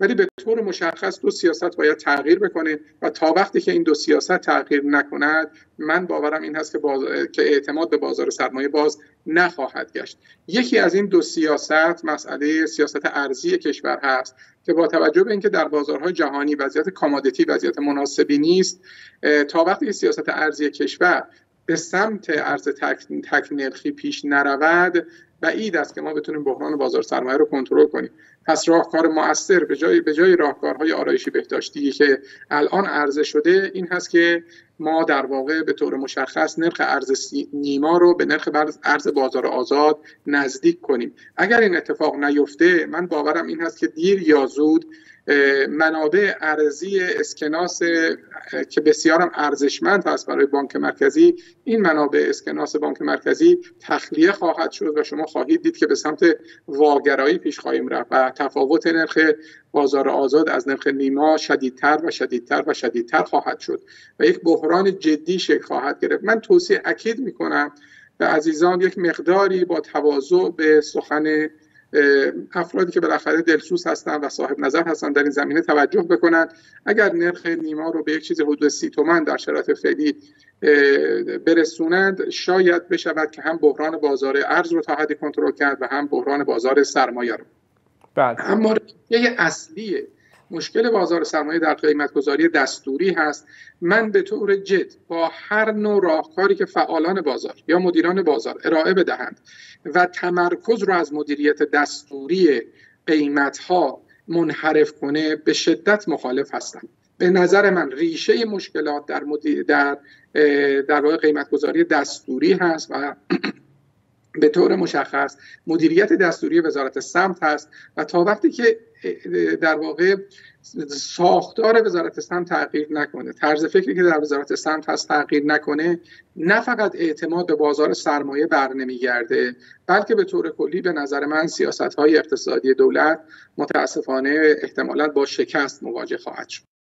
ولی به طور مشخص دو سیاست باید تغییر بکنه و تا وقتی که این دو سیاست تغییر نکند من باورم این هست که, باز... که اعتماد به بازار سرمایه باز نخواهد گشت. یکی از این دو سیاست مسئله سیاست ارزی کشور هست که با توجه به اینکه در بازارهای جهانی وضعیت کامادیتی وضعیت مناسبی نیست تا وقتی سیاست ارزی کشور به سمت ارز تک, تک نرخی پیش نرود بعید است که ما بتونیم بحران بازار سرمایه رو کنترل کنیم. پس راهکار مؤثر به جای به جای راهکارهای آرایشی بهداشتی که الان عرضه شده این هست که ما در واقع به طور مشخص نرخ ارز نیما رو به نرخ ارز بازار آزاد نزدیک کنیم. اگر این اتفاق نیفته من باورم این هست که دیر یا زود منابع ارزی اسکناس که بسیارم ارزشمند هست برای بانک مرکزی این منابع اسکناس بانک مرکزی تخلیه خواهد شد و شما خواهید دید که به سمت واگرایی پیش خواهیم رفت و تفاوت نرخ بازار آزاد از نرخ نیما شدیدتر و شدیدتر و شدیدتر خواهد شد. و یک جدی شکل خواهد گرفت. من توصیه اکید می‌کنم به عزیزان یک مقداری با تواضع به سخن افرادی که بالاخره دلسوز هستن و صاحب نظر هستن در این زمینه توجه بکنند اگر نرخ نیما رو به یک چیز حدود سی تومن در شرایط فعلی برسونند شاید بشود که هم بحران بازار ارز رو تا حدی کنترل کرد و هم بحران بازار سرمایه رو. بله. اما یه اصلی مشکل بازار سرمایه در قیمت گذاری دستوری هست. من به طور جد با هر نوع راهکاری که فعالان بازار یا مدیران بازار ارائه بدهند و تمرکز رو از مدیریت دستوری قیمت ها منحرف کنه به شدت مخالف هستم. به نظر من ریشه مشکلات در مدیر در در واقع قیمت گذاری دستوری هست و به طور مشخص مدیریت دستوری وزارت سمت هست و تا وقتی که در واقع ساختار وزارت سمت تغییر نکنه طرز فکری که در وزارت سمت هست تغییر نکنه نه فقط اعتماد به بازار سرمایه بر نمیگرده بلکه به طور کلی به نظر من سیاست های اقتصادی دولت متاسفانه احتمالا با شکست مواجه خواهد شد.